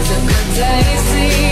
always a good day. See.